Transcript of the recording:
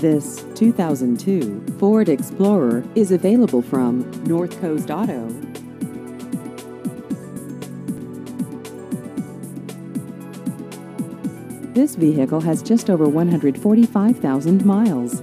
This 2002 Ford Explorer is available from North Coast Auto. This vehicle has just over 145,000 miles.